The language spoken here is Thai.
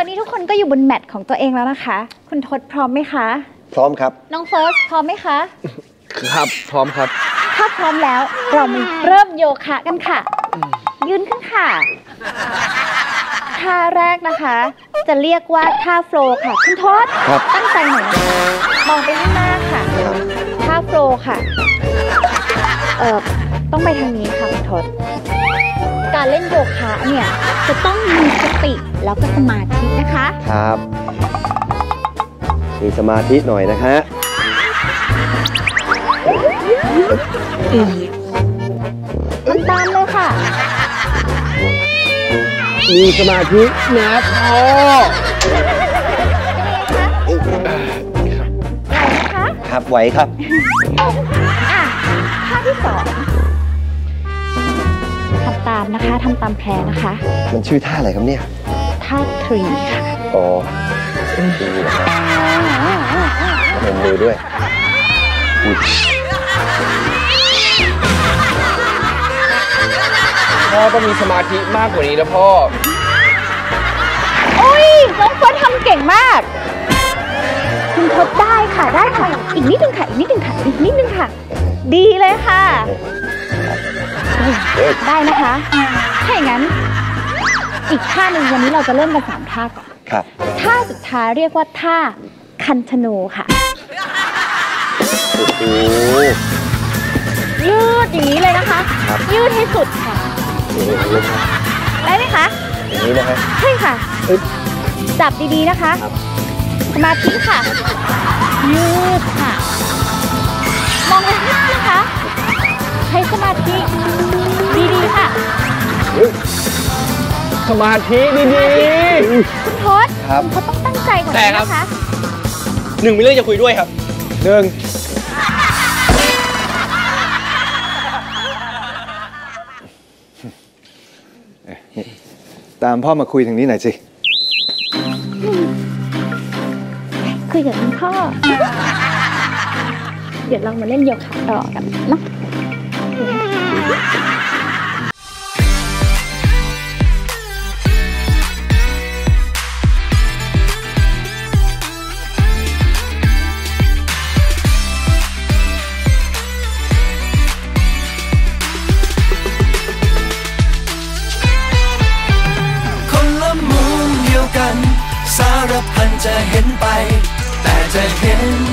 อนนี้ทุกคนก็อยู่บนแมตช์ของตัวเองแล้วนะคะ คุณทศพร้อมไหมคะ พร้อมครับ น้องเฟิร์สพร้อมไหมคะ ครับ พร้อมครับ ถ้าพร้อมแล้วเรามาเริ่มโยคะกันค่ะ ยืนขึ้นค่ะ ท่าแรกนะคะ จะเรียกว่าท่าโฟลว์ค่ะ คุณทศครับ ตั้งใจหน่อยนะคะมองไปข้างหน้าค่ะ ท่าโฟลว์ค่ะ เอ่อต้องไปทางนี้ค่ะคุณทศ การเล่นโยคะเนี่ยจะต้องมีสติแล้วก็สมาธินะคะ ครับ มีสมาธิหน่อยนะฮะทำตามเลยค่ะ มีสมาธินะพ่อนะคะครับไหวครับอะท่าที่สองทำตามนะคะทำตามแพรนะคะ มันชื่อท่าอะไรครับเนี่ย ท่าทรีค่ะ อ๋อดูนะครับพนมมือด้วยอุ๊ยพ่อต้องมีสมาธิมากกว่านี้นะพ่อ โอ้ยน้องเฟิร์สทำเก่งมาก คุณทบได้ค่ะได้ค่ะ อีกนิดนึงค่ะ อีกนิดนึงค่ะ อีกนิดนึงค่ะ ดีเลยค่ะ ได้นะคะ ถ้าอย่างนั้น อีกท่าหนึ่งวันนี้เราจะเริ่มกันสามท่าก่อนครับ ท่าสุดท้ายเรียกว่าท่าคันธนูค่ะ โอ้โหยืดอย่างนี้เลยนะคะครับยืดให้สุดค่ะ โอ้โหได้ไหมคะอย่างนี้นะฮะใช่ค่ะ อึ๊บจับดีๆนะคะครับสมาธิค่ะ ยืดค่ะ สมาธิดีคุณทศครับ คุณทศต้องตั้งใจกว่าแต่นี้ครับนะคะๆหนึ่งมีเรื่องจะคุยด้วยครับหนึ่งตามพ่อมาคุยทางนี้หน่อยสิ คุยกับคุณพ่อ เดี๋ยวเรามาเล่นโยคะต่อกันเนาะารพันจะเห็นไป แต่จะเห็น